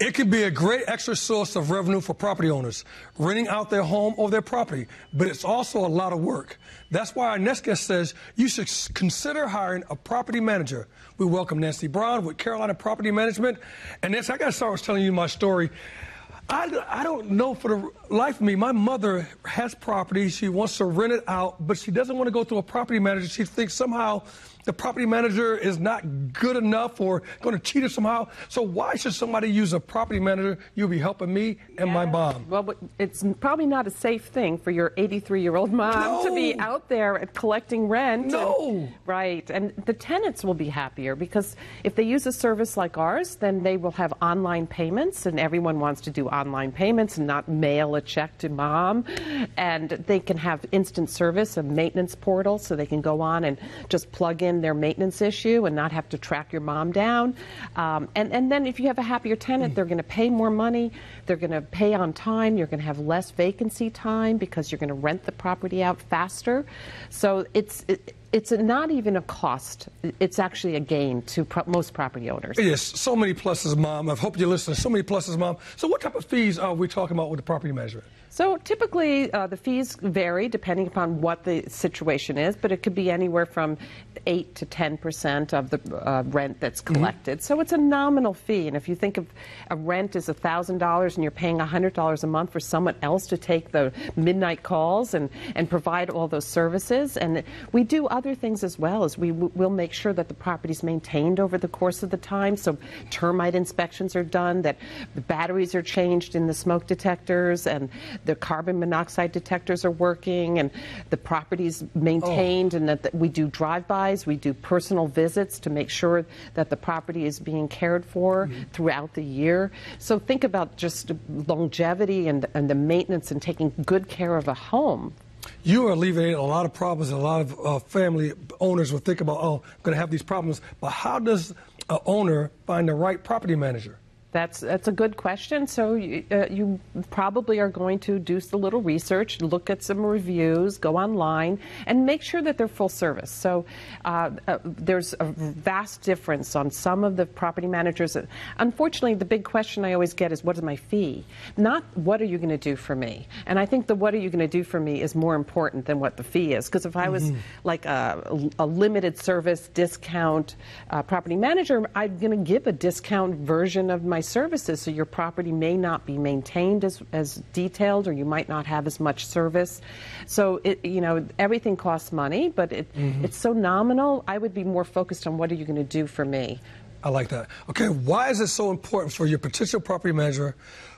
It can be a great extra source of revenue for property owners, renting out their home or their property, but it's also a lot of work. That's why our next guest says you should consider hiring a property manager. We welcome Nancy Braun with Carolina Property Management. And Nancy, I got to start telling you my story. I, I don't know for the life me. My mother has property. She wants to rent it out, but she doesn't want to go through a property manager. She thinks somehow the property manager is not good enough or going to cheat her somehow. So why should somebody use a property manager? You'll be helping me and yeah. my mom. Well, it's probably not a safe thing for your 83-year-old mom no. to be out there collecting rent. No. And, right. And the tenants will be happier because if they use a service like ours, then they will have online payments, and everyone wants to do online payments and not mail a check to mom. And they can have instant service, a maintenance portal, so they can go on and just plug in their maintenance issue and not have to track your mom down. Um, and, and then if you have a happier tenant, they're going to pay more money. They're going to pay on time. You're going to have less vacancy time because you're going to rent the property out faster. So it's it, it's not even a cost. It's actually a gain to pro most property owners. Yes, so many pluses, Mom. I hope you're listening. So many pluses, Mom. So what type of fees are we talking about with the property management? So typically, uh, the fees vary depending upon what the situation is, but it could be anywhere from 8 to 10 percent of the uh, rent that's mm-hmm. collected. Mm -hmm. So it's a nominal fee. And if you think of a rent is $1,000 and you're paying $100 a month for someone else to take the midnight calls and, and provide all those services, and we do other things as well as we will make sure that the property is maintained over the course of the time. So termite inspections are done, that the batteries are changed in the smoke detectors, and the carbon monoxide detectors are working and the property is maintained oh. and that, that we do drive-bys, we do personal visits to make sure that the property is being cared for mm -hmm. throughout the year. So think about just longevity and, and the maintenance and taking good care of a home you are alleviating a lot of problems and a lot of uh, family owners will think about, oh, I'm going to have these problems. But how does an owner find the right property manager? That's that's a good question. So you, uh, you, probably are going to do a little research, look at some reviews, go online, and make sure that they're full service. So uh, uh, there's a vast difference on some of the property managers. Unfortunately, the big question I always get is, "What is my fee?" Not what are you going to do for me. And I think the "What are you going to do for me?" is more important than what the fee is. Because if I was mm -hmm. like a, a, limited service discount uh, property manager, I'm going to give a discount version of my my services, so your property may not be maintained as, as detailed or you might not have as much service. So, it, you know, everything costs money, but it, mm -hmm. it's so nominal. I would be more focused on what are you going to do for me. I like that. Okay, why is it so important for your potential property manager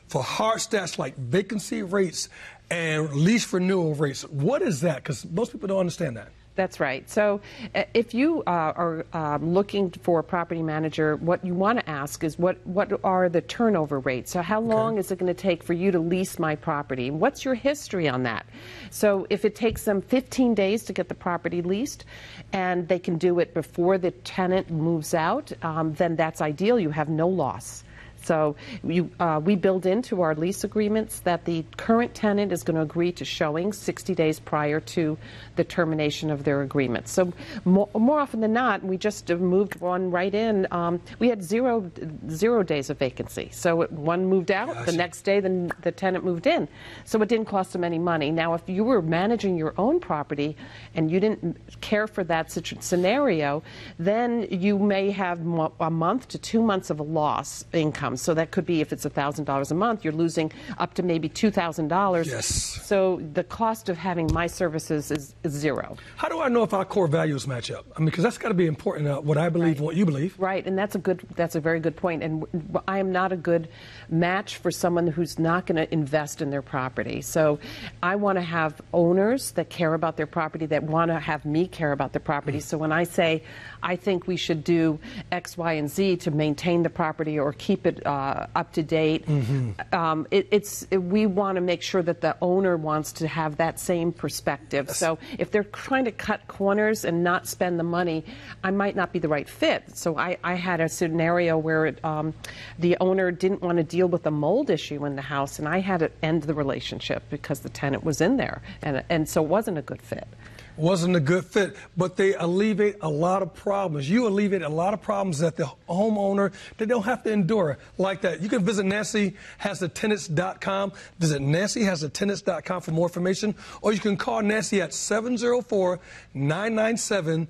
for hard stats like vacancy rates and lease renewal rates? What is that? Because most people don't understand that. That's right. So uh, if you uh, are um, looking for a property manager, what you want to ask is what, what are the turnover rates? So how long okay. is it going to take for you to lease my property? What's your history on that? So if it takes them 15 days to get the property leased and they can do it before the tenant moves out, um, then that's ideal. You have no loss. So you, uh, we build into our lease agreements that the current tenant is going to agree to showing 60 days prior to the termination of their agreement. So more, more often than not, we just moved one right in. Um, we had zero zero days of vacancy. So one moved out, Gosh. the next day the, the tenant moved in. So it didn't cost them any money. Now, if you were managing your own property and you didn't care for that scenario, then you may have a month to two months of a loss income income. So that could be if it's $1,000 a month, you're losing up to maybe $2,000. Yes. So the cost of having my services is, is, zero. How do I know if our core values match up? I mean, because that's got to be important, uh, what I believe right. and what you believe. Right, and that's a good, that's a very good point. And I am not a good match for someone who's not going to invest in their property. So I want to have owners that care about their property, that want to have me care about their property. Mm. So when I say I think we should do X, Y, and Z to maintain the property or keep it uh, up to date. Mm-hmm. Um, it, it's it, we want to make sure that the owner wants to have that same perspective. Yes. So if they're trying to cut corners and not spend the money, I might not be the right fit. So I, I had a scenario where it, um, the owner didn't want to deal with a mold issue in the house, and I had to end the relationship because the tenant was in there, and and so it wasn't a good fit. Wasn't a good fit, but they alleviate a lot of problems. You alleviate a lot of problems that the homeowner they don't have to endure like that. You can visit NancyHasTheTenants.com. Visit NancyHasTheTenants.com for more information, or you can call Nancy at 704 997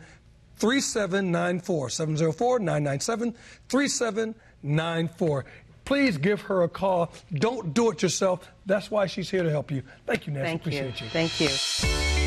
3794. 704 997 3794 please give her a call. Don't do it yourself. That's why she's here to help you. Thank you, Nancy. Thank Appreciate you. you. Thank you.